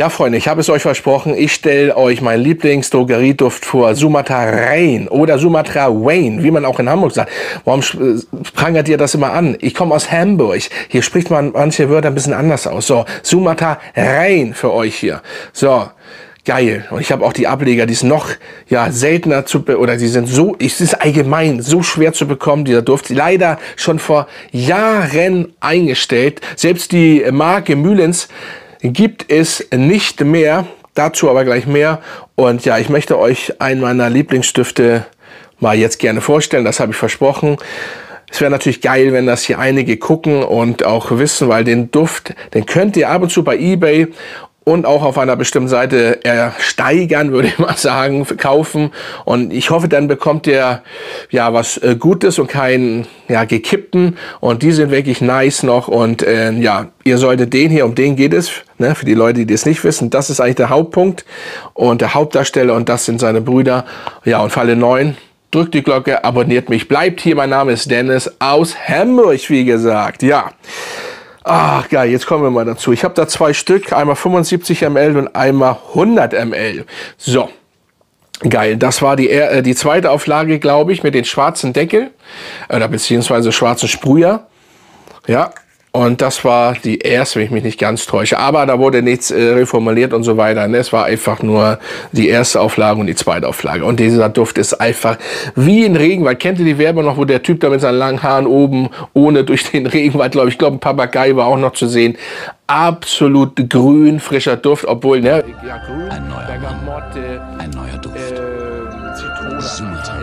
Ja, Freunde, ich habe es euch versprochen. Ich stelle euch meinen Lieblingsdrogerieduft vor. Sumatra Rain oder Sumatra Wayne, wie man auch in Hamburg sagt. Warum äh, prangert ihr das immer an? Ich komme aus Hamburg. Hier spricht man manche Wörter ein bisschen anders aus. So, Sumatra Rain für euch hier. So, geil. Und ich habe auch die Ableger, die ist noch ja seltener zu oder die sind so, es ist allgemein so schwer zu bekommen, dieser Duft. Leider schon vor Jahren eingestellt. Selbst die Marke Mühlens gibt es nicht mehr. Dazu aber gleich mehr. Und ja, ich möchte euch einen meiner Lieblingsstifte mal jetzt gerne vorstellen. Das habe ich versprochen. Es wäre natürlich geil, wenn das hier einige gucken und auch wissen, weil den Duft, den könnt ihr ab und zu bei eBay und auch auf einer bestimmten Seite ersteigern, würde ich mal sagen, kaufen. Und ich hoffe, dann bekommt ihr ja was äh, Gutes und keinen ja, gekippten. Und die sind wirklich nice noch. Und äh, ja, ihr solltet den hier, um den geht es, ne, für die Leute, die das nicht wissen. Das ist eigentlich der Hauptpunkt und der Hauptdarsteller und das sind seine Brüder. Ja, und Falle 9. Drückt die Glocke, abonniert mich, bleibt hier. Mein Name ist Dennis aus Hamburg, wie gesagt. Ja. Ach geil, jetzt kommen wir mal dazu. Ich habe da zwei Stück, einmal 75 ml und einmal 100 ml. So, geil. Das war die, äh, die zweite Auflage, glaube ich, mit den schwarzen Deckel oder beziehungsweise schwarzen Sprüher. Ja, und das war die erste, wenn ich mich nicht ganz täusche. Aber da wurde nichts äh, reformuliert und so weiter. Ne? Es war einfach nur die erste Auflage und die zweite Auflage. Und dieser Duft ist einfach wie ein Regenwald. Kennt ihr die Werbung noch, wo der Typ da mit seinen langen Haaren oben ohne durch den Regenwald, glaube ich, glaube ein Papagei war auch noch zu sehen. Absolut grün, frischer Duft, obwohl, ne? Ja, grün, ein neuer Bergamotte, ein neuer Duft. Äh, Zitrone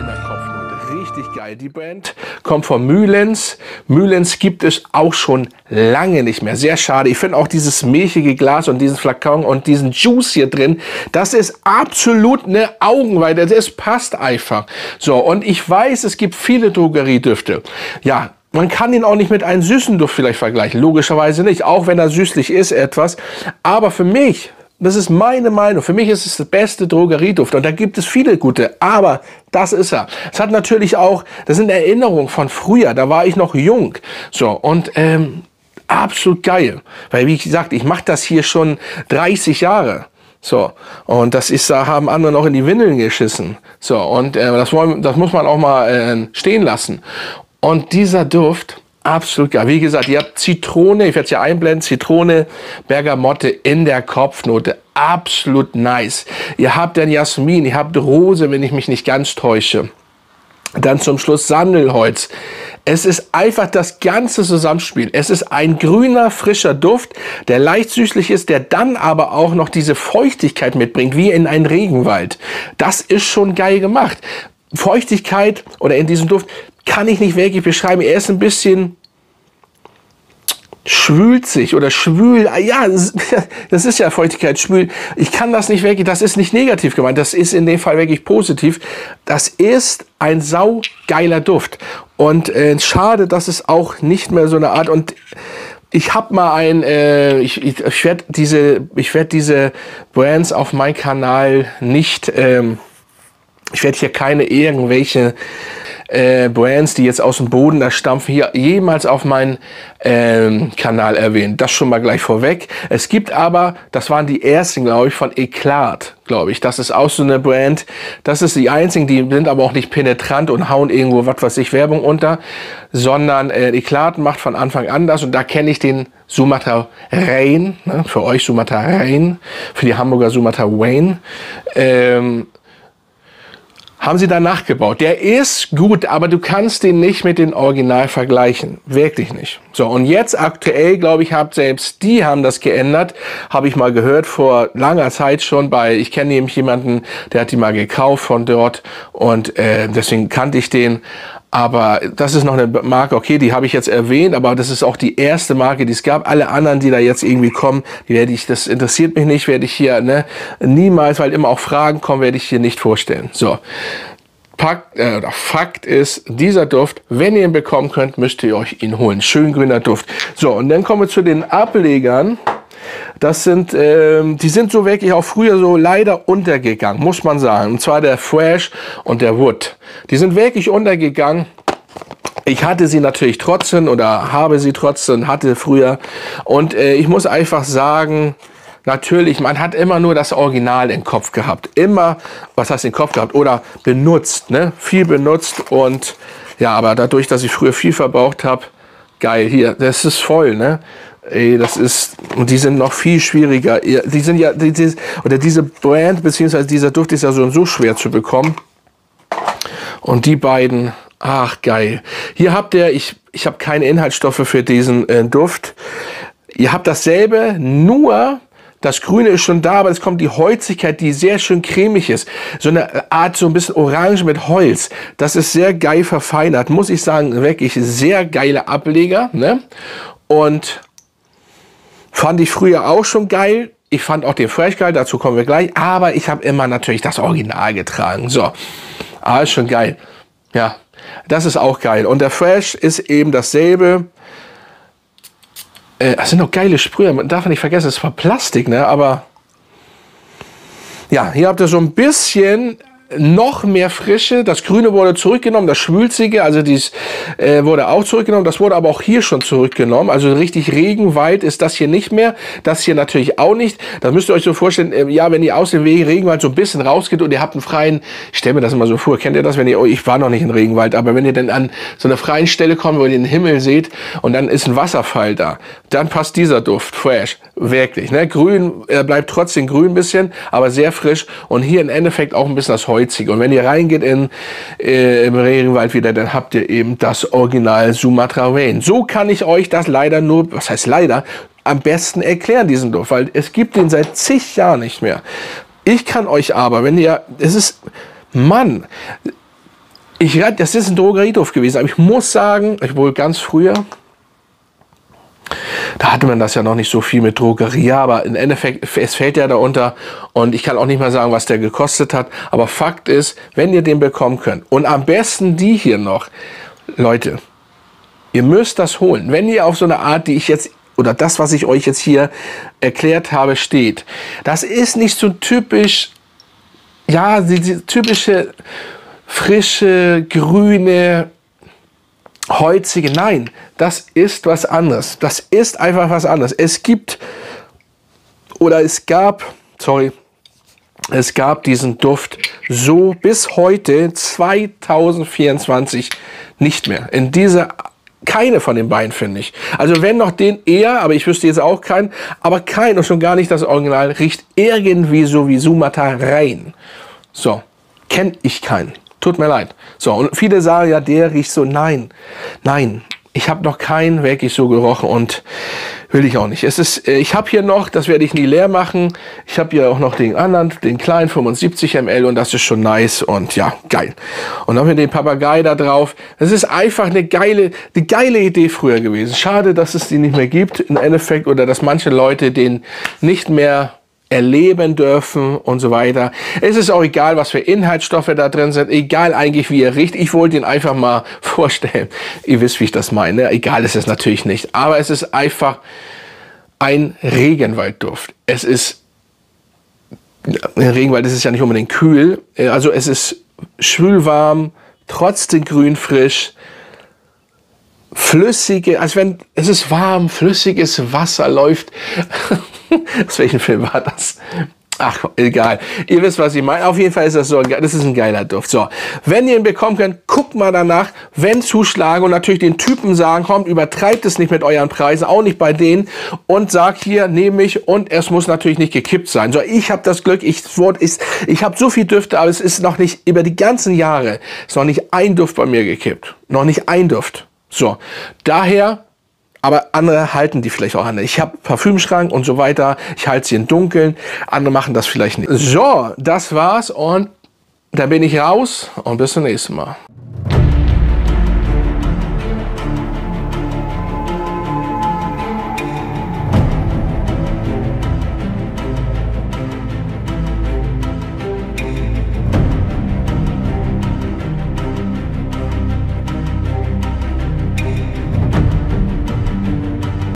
in der Kopfnote. Richtig geil. Die Band kommt von Mühlens. Mühlens gibt es auch schon lange nicht mehr. Sehr schade. Ich finde auch dieses milchige Glas und diesen Flakon und diesen Juice hier drin, das ist absolut eine Augenweide. Das passt einfach. So, und ich weiß, es gibt viele Drogeriedüfte. Ja, man kann ihn auch nicht mit einem süßen Duft vielleicht vergleichen. Logischerweise nicht, auch wenn er süßlich ist etwas. Aber für mich, das ist meine Meinung. Für mich ist es der beste Drogerieduft und da gibt es viele gute, aber das ist er. Es hat natürlich auch, das sind Erinnerungen von früher, da war ich noch jung. So, und ähm, absolut geil. Weil, wie gesagt, ich mache das hier schon 30 Jahre. So, und das ist, da haben andere noch in die Windeln geschissen. So, und äh, das, wollen, das muss man auch mal äh, stehen lassen. Und dieser Duft, absolut geil. Wie gesagt, ihr habt Zitrone, ich werde es ja einblenden, Zitrone, Bergamotte in der Kopfnote. Absolut nice. Ihr habt dann Jasmin, ihr habt Rose, wenn ich mich nicht ganz täusche. Dann zum Schluss Sandelholz. Es ist einfach das ganze Zusammenspiel. Es ist ein grüner, frischer Duft, der leicht süßlich ist, der dann aber auch noch diese Feuchtigkeit mitbringt, wie in einen Regenwald. Das ist schon geil gemacht. Feuchtigkeit oder in diesem Duft kann ich nicht wirklich beschreiben. Er ist ein bisschen schwült sich oder schwül. Ah, ja, das ist ja Feuchtigkeit, schwül. Ich kann das nicht wirklich, das ist nicht negativ gemeint, das ist in dem Fall wirklich positiv. Das ist ein saugeiler Duft. Und äh, schade, dass es auch nicht mehr so eine Art und ich habe mal ein, äh, ich, ich, ich werde diese, ich werde diese Brands auf meinem Kanal nicht, ähm, ich werde hier keine irgendwelche äh, Brands, die jetzt aus dem Boden da stampfen, hier jemals auf meinen ähm, Kanal erwähnt. Das schon mal gleich vorweg. Es gibt aber, das waren die ersten, glaube ich, von Eclat, glaube ich. Das ist auch so eine Brand. Das ist die einzigen, die sind aber auch nicht penetrant und hauen irgendwo, was weiß ich, Werbung unter, sondern äh, Eclat macht von Anfang an das und da kenne ich den Sumatra Rain, ne, für euch Sumatra Rain, für die Hamburger Sumatra Wayne. Ähm, haben sie da nachgebaut. Der ist gut, aber du kannst den nicht mit dem Original vergleichen. Wirklich nicht. So, und jetzt aktuell, glaube ich, habt selbst die haben das geändert. Habe ich mal gehört vor langer Zeit schon bei, ich kenne nämlich jemanden, der hat die mal gekauft von dort und äh, deswegen kannte ich den. Aber das ist noch eine Marke, okay, die habe ich jetzt erwähnt, aber das ist auch die erste Marke, die es gab. Alle anderen, die da jetzt irgendwie kommen, die werde ich, das interessiert mich nicht, werde ich hier ne, niemals, weil immer auch Fragen kommen, werde ich hier nicht vorstellen. So. Pakt, äh, Fakt ist, dieser Duft, wenn ihr ihn bekommen könnt, müsst ihr euch ihn holen. Schön grüner Duft. So, und dann kommen wir zu den Ablegern. Das sind, ähm, die sind so wirklich auch früher so leider untergegangen, muss man sagen. Und zwar der Fresh und der Wood. Die sind wirklich untergegangen. Ich hatte sie natürlich trotzdem oder habe sie trotzdem, hatte früher. Und äh, ich muss einfach sagen, natürlich, man hat immer nur das Original im Kopf gehabt. Immer, was heißt im Kopf gehabt? Oder benutzt, ne? Viel benutzt und ja, aber dadurch, dass ich früher viel verbraucht habe, geil, hier, das ist voll, ne? Ey, das ist, und die sind noch viel schwieriger. Die sind ja, die, die, oder diese Brand, beziehungsweise dieser Duft ist ja so und so schwer zu bekommen. Und die beiden, ach geil. Hier habt ihr, ich, ich habe keine Inhaltsstoffe für diesen äh, Duft. Ihr habt dasselbe, nur das Grüne ist schon da, aber es kommt die Holzigkeit, die sehr schön cremig ist. So eine Art, so ein bisschen Orange mit Holz. Das ist sehr geil verfeinert. Muss ich sagen, wirklich sehr geile Ableger. Ne? Und fand ich früher auch schon geil. Ich fand auch den Fresh geil, dazu kommen wir gleich. Aber ich habe immer natürlich das Original getragen. So, ah, ist schon geil. Ja, das ist auch geil. Und der Fresh ist eben dasselbe. Äh, das sind noch geile Sprühe. Man darf nicht vergessen, es war Plastik, ne? Aber ja, hier habt ihr so ein bisschen noch mehr Frische. Das Grüne wurde zurückgenommen, das Schwülzige, also dies äh, wurde auch zurückgenommen. Das wurde aber auch hier schon zurückgenommen. Also richtig Regenwald ist das hier nicht mehr. Das hier natürlich auch nicht. Da müsst ihr euch so vorstellen, äh, ja, wenn ihr aus dem Regenwald so ein bisschen rausgeht und ihr habt einen freien, ich stelle mir das immer so vor, kennt ihr das, wenn ihr, oh, ich war noch nicht in Regenwald, aber wenn ihr dann an so einer freien Stelle kommt, wo ihr den Himmel seht und dann ist ein Wasserfall da, dann passt dieser Duft, fresh, wirklich. Ne? Grün, er bleibt trotzdem grün ein bisschen, aber sehr frisch und hier im Endeffekt auch ein bisschen das Holz holzig. Und wenn ihr reingeht in, äh, im Regenwald wieder, dann habt ihr eben das Original Sumatra Rain. So kann ich euch das leider nur, was heißt leider, am besten erklären, diesen Duft, weil es gibt den seit zig Jahren nicht mehr. Ich kann euch aber, wenn ihr, es ist, Mann, ich, das ist ein Drogerieduft gewesen, aber ich muss sagen, ich wohl ganz früher, da hatte man das ja noch nicht so viel mit Drogerie, aber im Endeffekt, es fällt ja darunter und ich kann auch nicht mal sagen, was der gekostet hat, aber Fakt ist, wenn ihr den bekommen könnt und am besten die hier noch, Leute, ihr müsst das holen. Wenn ihr auf so eine Art, die ich jetzt oder das, was ich euch jetzt hier erklärt habe, steht, das ist nicht so typisch, ja, die, typische frische, grüne, holzige. Nein, das ist was anderes. Das ist einfach was anderes. Es gibt oder es gab, sorry, es gab diesen Duft so bis heute 2024 nicht mehr. In dieser keine von den beiden finde ich. Also wenn noch den eher, aber ich wüsste jetzt auch keinen, aber kein und schon gar nicht das Original riecht irgendwie so wie Sumata rein. So, kenne ich keinen. Tut mir leid. So, und viele sagen ja, der riecht so. Nein, nein. Ich habe noch keinen wirklich so gerochen und will ich auch nicht. Es ist, äh, ich habe hier noch, das werde ich nie leer machen. Ich habe hier auch noch den anderen, den kleinen 75 ml und das ist schon nice und ja, geil. Und dann haben wir den Papagei da drauf. Das ist einfach eine geile, eine geile Idee früher gewesen. Schade, dass es die nicht mehr gibt im Endeffekt oder dass manche Leute den nicht mehr erleben dürfen und so weiter. Es ist auch egal, was für Inhaltsstoffe da drin sind, egal eigentlich, wie ihr riecht. Ich wollte ihn einfach mal vorstellen. Ihr wisst, wie ich das meine. Egal ist es natürlich nicht. Aber es ist einfach ein Regenwaldduft. Es ist, Regenwald ist ja nicht unbedingt kühl. Also es ist schwülwarm, trotzdem grün frisch flüssige, als wenn es ist warm, flüssiges Wasser läuft. Aus welchem Film war das? Ach, egal. Ihr wisst, was ich meine. Auf jeden Fall ist das so, das ist ein geiler Duft. So, wenn ihr ihn bekommen könnt, guckt mal danach, wenn Zuschläge und natürlich den Typen sagen, kommt, übertreibt es nicht mit euren Preisen, auch nicht bei denen und sagt hier, nehme ich und es muss natürlich nicht gekippt sein. So, ich habe das Glück, ich, ich, ich habe so viel Düfte, aber es ist noch nicht, über die ganzen Jahre, ist noch nicht ein Duft bei mir gekippt. Noch nicht ein Duft. So, daher, aber andere halten die vielleicht auch an. Ich habe Parfümschrank und so weiter. Ich halte sie im Dunkeln. Andere machen das vielleicht nicht. So, das war's und da bin ich raus und bis zum nächsten Mal.